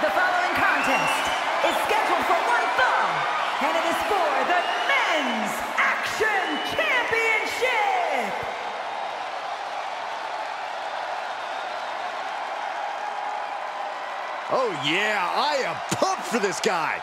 The following contest is scheduled for one fall, and it is for the Men's Action Championship. Oh yeah, I am pumped for this guy.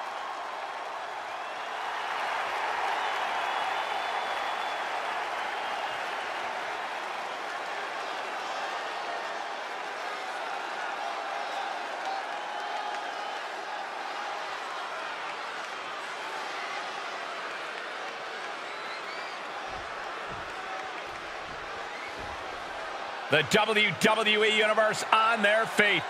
The WWE Universe on their feet.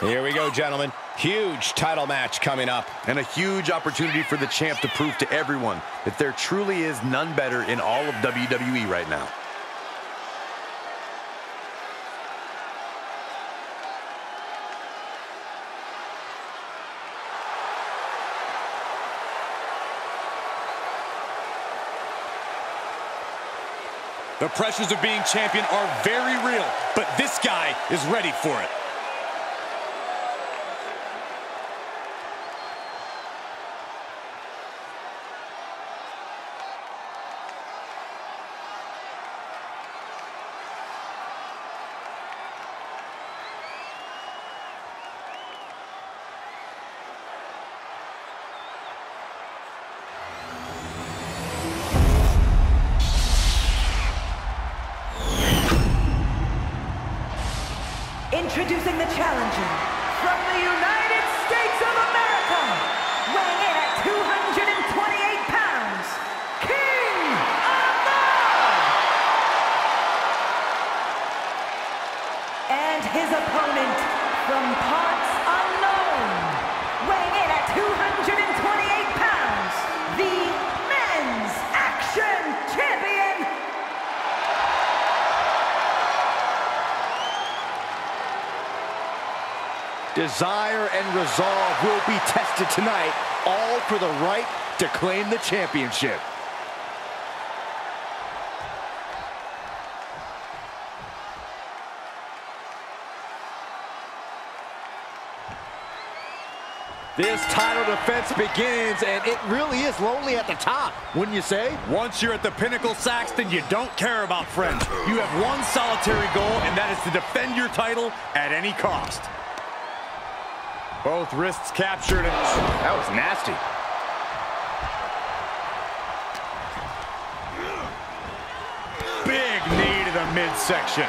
Here we go, gentlemen. Huge title match coming up. And a huge opportunity for the champ to prove to everyone that there truly is none better in all of WWE right now. The pressures of being champion are very real, but this guy is ready for it. Introducing the challenger from the United Desire and resolve will be tested tonight, all for the right to claim the championship. This title defense begins, and it really is lonely at the top, wouldn't you say? Once you're at the pinnacle, Saxton, you don't care about friends. You have one solitary goal, and that is to defend your title at any cost. Both wrists captured. And... That was nasty. Big knee to the midsection.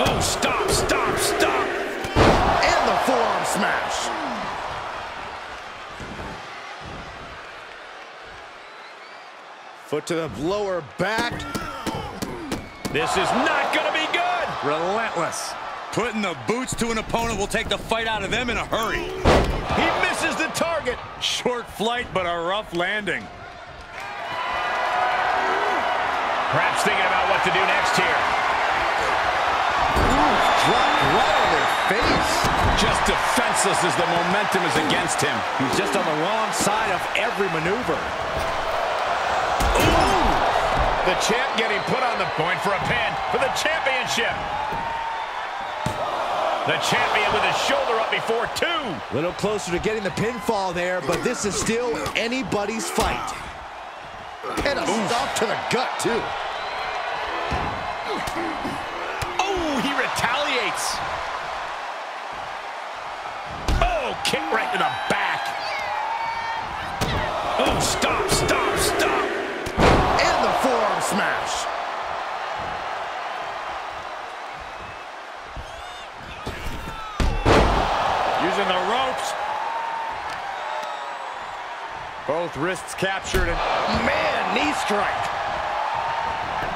Oh, stop, stop, stop. And the forearm smash. Foot to the lower back. This is not good. Relentless. Putting the boots to an opponent will take the fight out of them in a hurry. He misses the target. Short flight, but a rough landing. Perhaps thinking about what to do next here. Dropped right on their face. Just defenseless as the momentum is against him. He's just on the wrong side of every maneuver. The champ getting put on the point for a pin for the championship. The champion with his shoulder up before two. A little closer to getting the pinfall there, but this is still anybody's fight. And a Oof. stop to the gut, too. Oh, he retaliates. Oh, kick right to the back. Oh, stop, smash. Using the ropes. Both wrists captured and man, knee strike.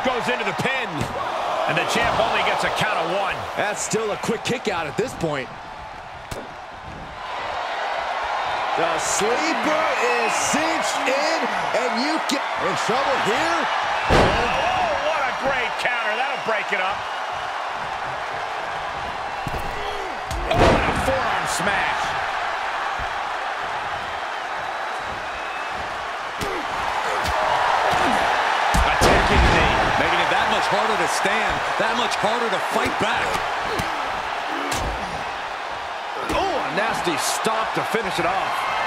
Goes into the pin. And the champ only gets a count of one. That's still a quick kick out at this point. The sleeper is cinched in, and you get in trouble here. Oh, what a great counter. That'll break it up. Oh, and a forearm smash. Attacking knee, making it that much harder to stand, that much harder to fight back. Oh, a nasty stop to finish it off.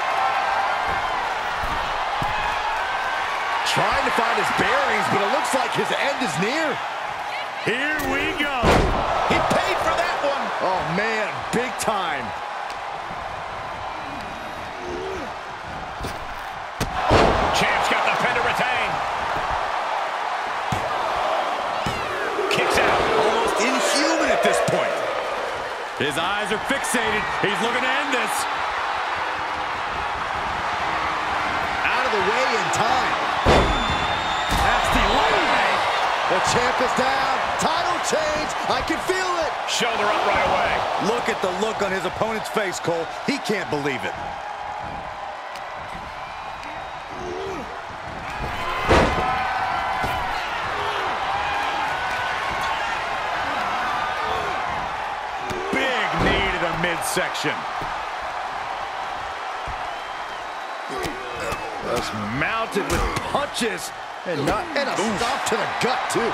Trying to find his bearings, but it looks like his end is near. Here we go. He paid for that one. Oh, man, big time. Champ's got the pin to retain. Kicks out. Almost inhuman at this point. His eyes are fixated. He's looking to end this. Out of the way champ is down. Title change. I can feel it. Shoulder up right away. Look at the look on his opponent's face, Cole. He can't believe it. Big knee to the midsection. Just mounted with punches and not and a stop to the gut too.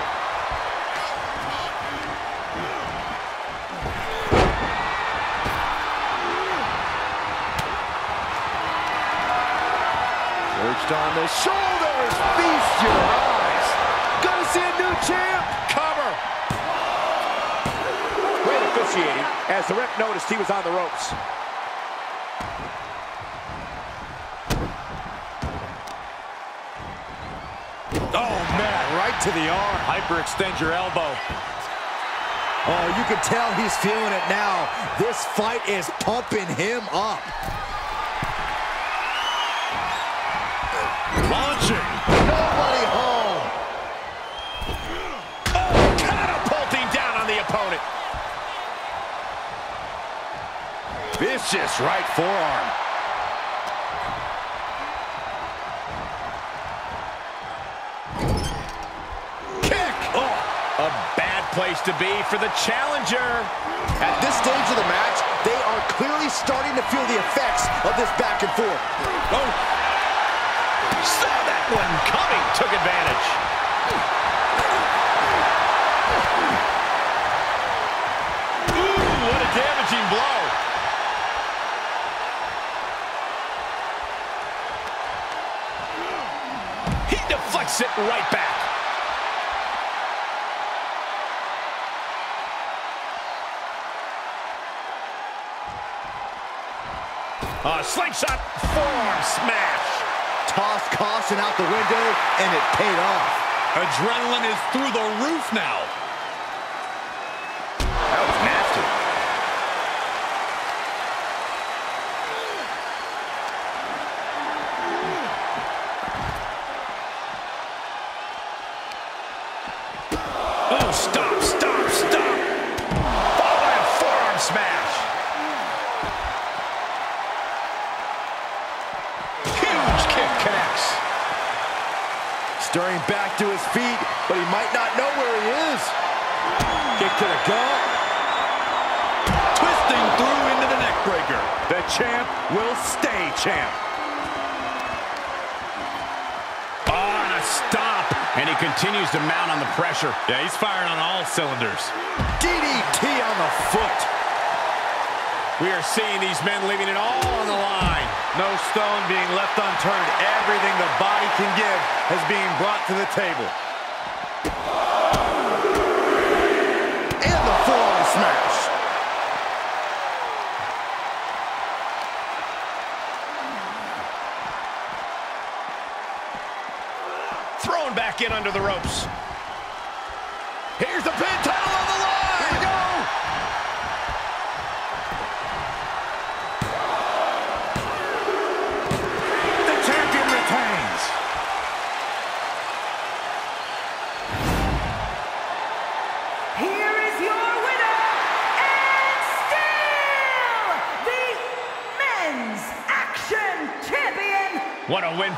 Perched on the shoulders, feast your eyes. Gonna see a new champ. Cover. Great officiating as the ref noticed he was on the ropes. To the arm. Hyperextend your elbow. Oh, you can tell he's feeling it now. This fight is pumping him up. Launching. Nobody home. Oh, catapulting down on the opponent. Vicious right forearm. To be for the challenger. At this stage of the match, they are clearly starting to feel the effects of this back and forth. Oh, saw that one coming. Took advantage. Ooh, what a damaging blow. He deflects it right back. A slingshot forearm smash. Toss caution out the window, and it paid off. Adrenaline is through the roof now. Stirring back to his feet, but he might not know where he is. Kick to the gut. Twisting through into the neck breaker. The champ will stay champ. Oh, and a stop. And he continues to mount on the pressure. Yeah, he's firing on all cylinders. DDT on the foot. We are seeing these men leaving it all on the line. No stone being left unturned. Everything the body can give is being brought to the table. And the forearm smash. Thrown back in under the ropes.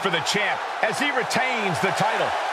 For the champ as he retains the title.